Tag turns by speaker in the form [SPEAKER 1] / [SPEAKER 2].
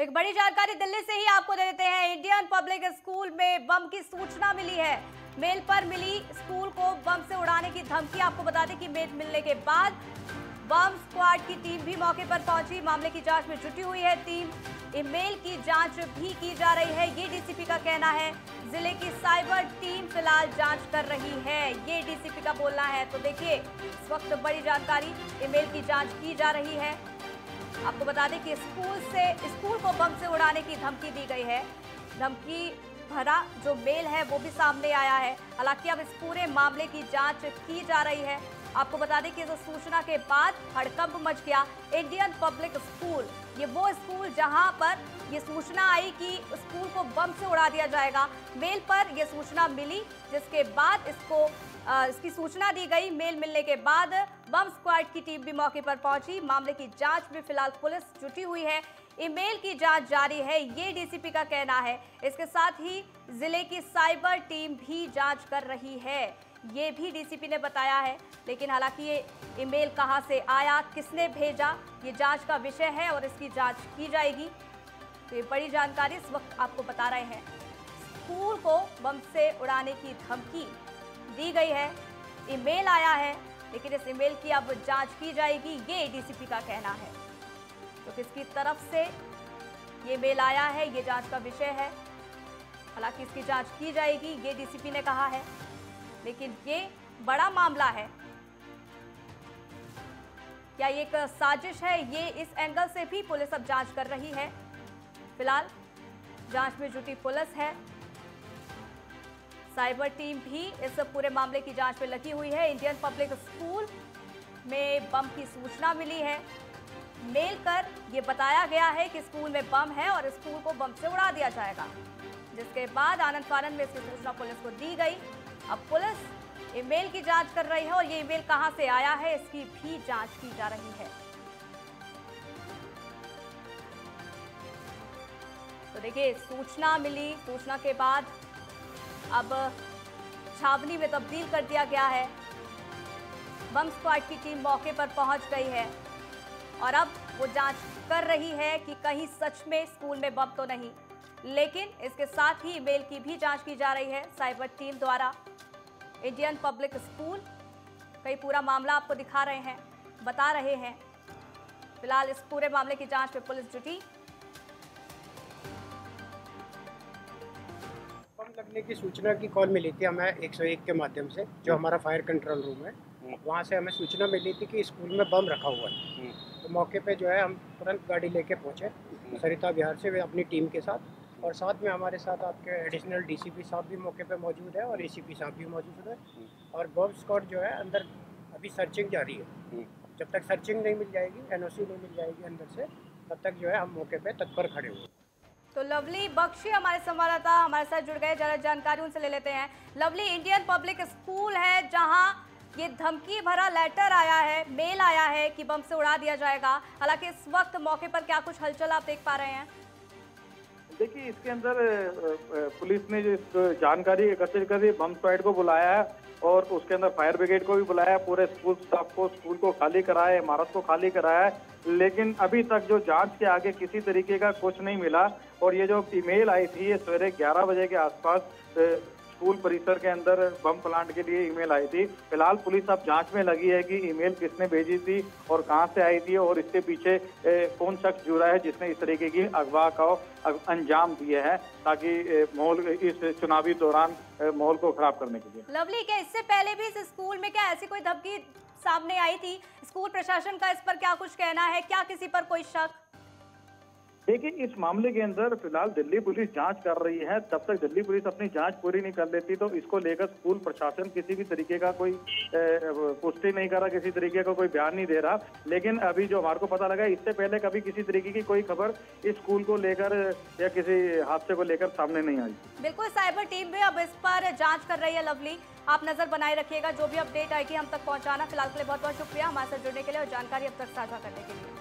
[SPEAKER 1] तो एक बड़ी जानकारी दिल्ली से ही आपको दे देते हैं। इंडियन पब्लिक स्कूल में बम की सूचना मिली है। मेल पर मिली स्कूल को बम से उड़ाने की धमकी। आपको बता दें कि मेल मिलने के बाद बम स्क्वाड की टीम भी मौके पर पहुँची। मामले की जाँच में जुटी हुई है टीम। ईमेल की जाँच भी की जा रही है। ये डीसीपी का कहना है, ज़िले की साइबर टीम फ़िलहाल जाँच कर रही है। ये डीसीपी का बोलना है। तो देखिए, इस वक्त बड़ी जानकारी ईमेल की जाँच की जा रही है। आपको बता दें कि स्कूल से, स्कूल को बम से उड़ाने की धमकी दी गई है। धमकी भरा जो मेल है वो भी सामने आया है। हालाँकि अब इस पूरे मामले की जाँच की जा रही है। आपको बता दें कि इस सूचना के बाद हड़कंप मच गया। इंडियन पब्लिक स्कूल ये वो स्कूल जहाँ पर ये सूचना आई कि स्कूल को बम से उड़ा दिया जाएगा। मेल पर यह सूचना मिली जिसके बाद इसको आ, इसकी सूचना दी गई। मेल मिलने के बाद बम स्क्वाड की टीम भी मौके पर पहुँची। मामले की जाँच में फ़िलहाल पुलिस जुटी हुई है। ईमेल की जाँच जारी है ये डीसीपी का कहना है। इसके साथ ही ज़िले की साइबर टीम भी जाँच कर रही है। ये भी डीसीपी ने बताया है, लेकिन हालाँकि ये ईमेल कहाँ से आया, किसने भेजा, ये जाँच का विषय है और इसकी जाँच की जाएगी। तो ये बड़ी जानकारी इस वक्त आपको बता रहे हैं। स्कूल को बम से उड़ाने की धमकी दी गई है। ईमेल आया है, लेकिन इस ईमेल की अब जाँच की जाएगी, ये डीसीपी का कहना है। तो किसकी तरफ़ से ये मेल आया है, ये जाँच का विषय है। हालाँकि इसकी जाँच की जाएगी, ये डीसीपी ने कहा है। लेकिन ये बड़ा मामला है। क्या ये एक साजिश है? ये इस एंगल से भी पुलिस अब जाँच कर रही है। फ़िलहाल जाँच में जुटी पुलिस है। साइबर टीम भी इस पूरे मामले की जाँच में लगी हुई है। इंडियन पब्लिक स्कूल में बम की सूचना मिली है। मेल कर ये बताया गया है कि स्कूल में बम है और स्कूल को बम से उड़ा दिया जाएगा। जिसके बाद आनंद फानंद में इसकी सूचना पुलिस को दी गई। अब पुलिस ईमेल की जाँच कर रही है और ये ईमेल कहाँ से आया है, इसकी भी जाँच की जा रही है। तो देखिए, सूचना मिली। सूचना के बाद अब छावनी में तब्दील कर दिया गया है। बम स्क्वाड की टीम मौके पर पहुँच गई है। और अब वो जाँच कर रही है कि कहीं सच में स्कूल में बम तो नहीं। लेकिन इसके साथ ही मेल की भी जाँच की जा रही है साइबर टीम द्वारा। इंडियन पब्लिक स्कूल कई पूरा मामला आपको दिखा रहे हैं बता रहे हैं। फ़िलहाल इस पूरे मामले की जाँच में पुलिस जुटी।
[SPEAKER 2] बम लगने की सूचना की कॉल मिली थी हमें 101 के माध्यम से जो हमारा फायर कंट्रोल रूम है। वहाँ से हमें सूचना मिली थी कि स्कूल में बम रखा हुआ है। तो मौके पे जो है हम तुरंत गाड़ी लेके पहुँचे, सरिता बिहार से वे अपनी टीम के साथ। और साथ में हमारे साथ आपके एडिशनल डीसीपी साहब भी मौके पे मौजूद है और एसीपी साहब भी मौजूद है। और बम स्कॉट जो है अंदर अभी सर्चिंग जारी है। जब तक सर्चिंग नहीं मिल जाएगी एनओसी नहीं मिल जाएगी अंदर से, तब तक जो है हम मौके पे तत्पर खड़े हुए
[SPEAKER 1] तो लवली बख्शी हमारे संवाददाता हमारे साथ जुड़ गए जरा जानकारी उनसे ले लेते हैं। लवली इंडियन पब्लिक स्कूल है जहाँ ये धमकी भरा लेटर आया है मेल आया है कि बम से उड़ा दिया जाएगा। हालाँकि इस वक्त मौके पर क्या कुछ हलचल आप देख पा रहे हैं?
[SPEAKER 3] देखिए, इसके अंदर पुलिस ने जो जानकारी एकत्रित कर बम स्क्वाड को बुलाया है और उसके अंदर फायर ब्रिगेड को भी बुलाया है। पूरे स्कूल स्टाफ को स्कूल को खाली कराया इमारत को खाली कराया है। लेकिन अभी तक जो जाँच के आगे किसी तरीके का कुछ नहीं मिला और ये जो ईमेल आई थी, ये सवेरे 11 बजे के आसपास स्कूल परिसर के अंदर बम प्लांट के लिए ईमेल आई थी। फ़िलहाल पुलिस अब जाँच में लगी है कि ईमेल किसने भेजी थी और कहाँ से आई थी और इसके पीछे कौन शख्स जुड़ा है जिसने इस तरीके की अगवा का अंजाम दिए हैं ताकि माहौल इस चुनावी दौरान माहौल को खराब करने के लिए।
[SPEAKER 1] लवली, क्या इससे पहले भी इस स्कूल में क्या ऐसी कोई धमकी सामने आई थी? स्कूल प्रशासन का इस पर क्या कुछ कहना है? क्या किसी पर कोई शक?
[SPEAKER 3] देखिए इस मामले के अंदर फ़िलहाल दिल्ली पुलिस जाँच कर रही है। तब तक दिल्ली पुलिस अपनी जाँच पूरी नहीं कर लेती तो इसको लेकर स्कूल प्रशासन किसी भी तरीके का कोई पुष्टि नहीं कर रहा, किसी तरीके का कोई बयान नहीं दे रहा। लेकिन अभी जो हमारे को पता लगा, इससे पहले कभी किसी तरीके की कोई खबर इस स्कूल को लेकर, या किसी हादसे को लेकर सामने नहीं आई।
[SPEAKER 1] बिल्कुल, साइबर टीम भी अब इस पर जाँच कर रही है, लवली। आप नज़र बनाए रखिएगा, जो भी अपडेट आएगी हम तक पहुंचाना। फ़िलहाल के लिए बहुत बहुत शुक्रिया हमारे साथ जुड़ने के लिए और जानकारी अब तक साझा करने के लिए।